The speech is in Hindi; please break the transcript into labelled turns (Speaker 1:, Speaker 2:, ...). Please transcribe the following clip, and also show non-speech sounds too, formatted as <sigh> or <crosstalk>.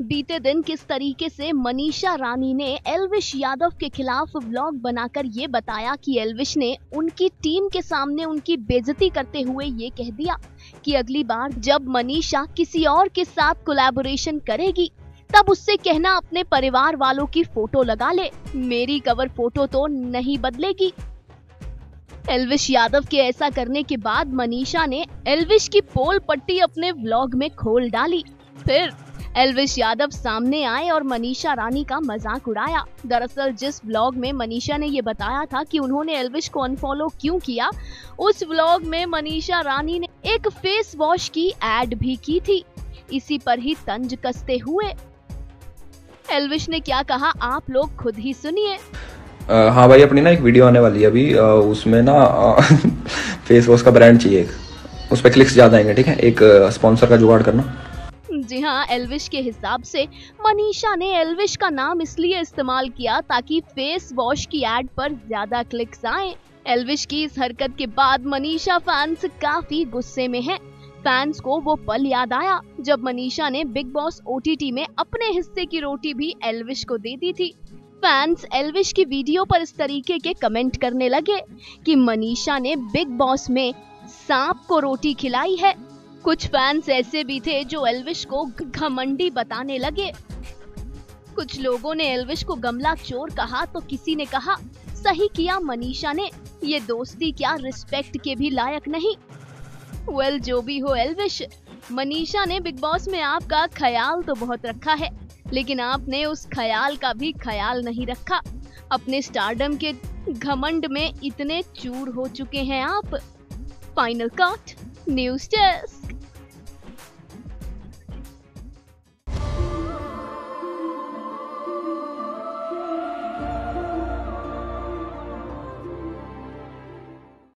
Speaker 1: बीते दिन किस तरीके से मनीषा रानी ने एलविश यादव के खिलाफ व्लॉग बनाकर ये बताया कि एलविश ने उनकी टीम के सामने उनकी बेजती करते हुए ये कह दिया कि अगली बार जब मनीषा किसी और के साथ कोलैबोरेशन करेगी, तब उससे कहना अपने परिवार वालों की फ़ोटो लगा ले। मेरी कवर फ़ोटो तो नहीं बदलेगी। एलविश यादव के ऐसा करने के बाद मनीषा ने एलविश की पोल पट्टी अपने व्लॉग में खोल डाली। फिर एलविश यादव सामने आए और मनीषा रानी का मज़ाक उड़ाया। दरअसल जिस ब्लॉग में मनीषा ने ये बताया था कि उन्होंने एलविश को अनफॉलो क्यों किया उस व्लॉग में मनीषा रानी ने एक फेस वॉश की एड भी की थी। इसी पर ही तंज कसते हुए एलविश ने क्या कहा आप लोग खुद ही सुनिए।
Speaker 2: हाँ भाई अपनी ना एक वीडियो आने वाली है अभी। अ, उसमें ना फेस वॉश <laughs> का ब्रांड चाहिए उस पर क्लिक्स ज़्यादा आएँगे ठीक है? एक स्पॉन्सर का जुगाड़ करना।
Speaker 1: जी हाँ एलविश के हिसाब से मनीषा ने एलविश का नाम इसलिए इस्तेमाल किया ताकि फेस वॉश की एड पर ज़्यादा क्लिक्स आए। एलविश की इस हरकत के बाद मनीषा फैंस काफ़ी गुस्से में हैं। फैंस को वो पल याद आया जब मनीषा ने बिग बॉस ओटीटी में अपने हिस्से की रोटी भी एलविश को दे दी थी। फैंस एलविश की वीडियो पर इस तरीके के कमेंट करने लगे कि मनीषा ने बिग बॉस में सांप को रोटी खिलाई है। कुछ फैंस ऐसे भी थे जो एल्विश को घमंडी बताने लगे। कुछ लोगों ने एल्विश को गमला चोर कहा तो किसी ने कहा सही किया मनीषा ने ये दोस्ती क्या रिस्पेक्ट के भी लायक नहीं? वेल well, जो भी हो एल्विश मनीषा ने बिग बॉस में आपका ख्याल तो बहुत रखा है लेकिन आपने उस ख्याल का भी ख्याल नहीं रखा। अपने स्टारडम के घमंड में इतने चूर हो चुके हैं आप। Final cut news desk